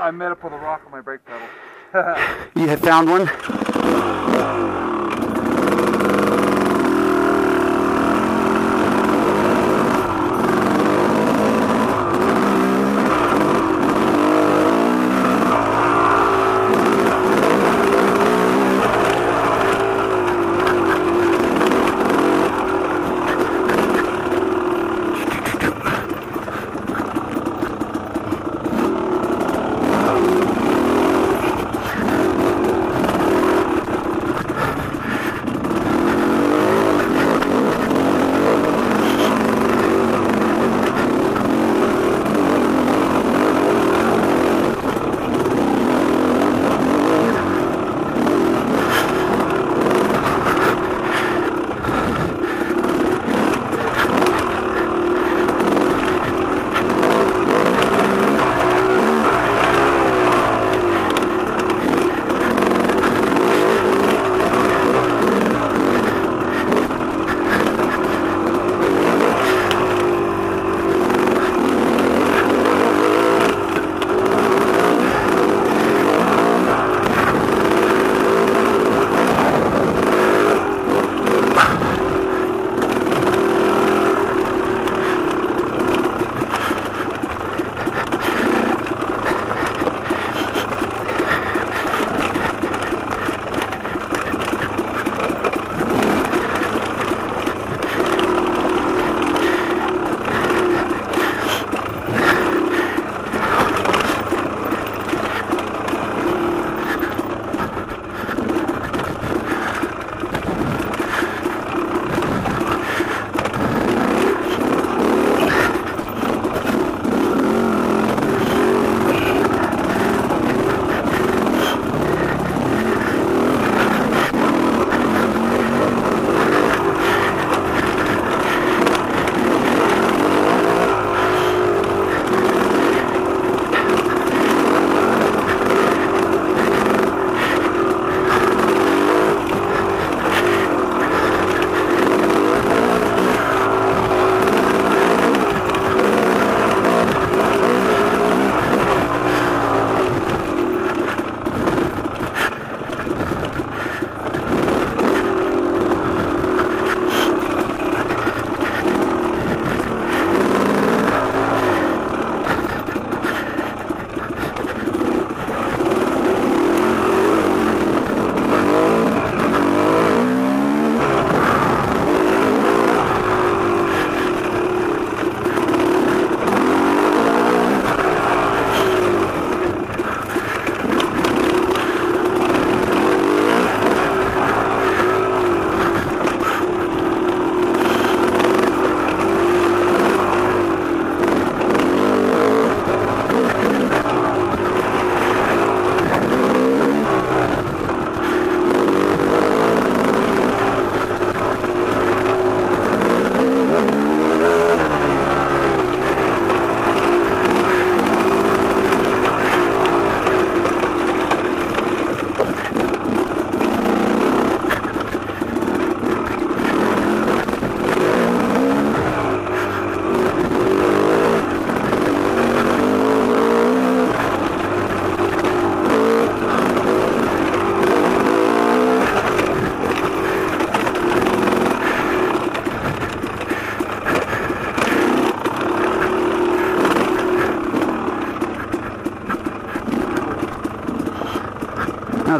I met up with a rock on my brake pedal. You had found one?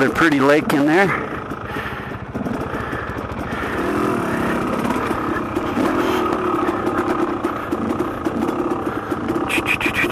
another pretty lake in there. Ch -ch -ch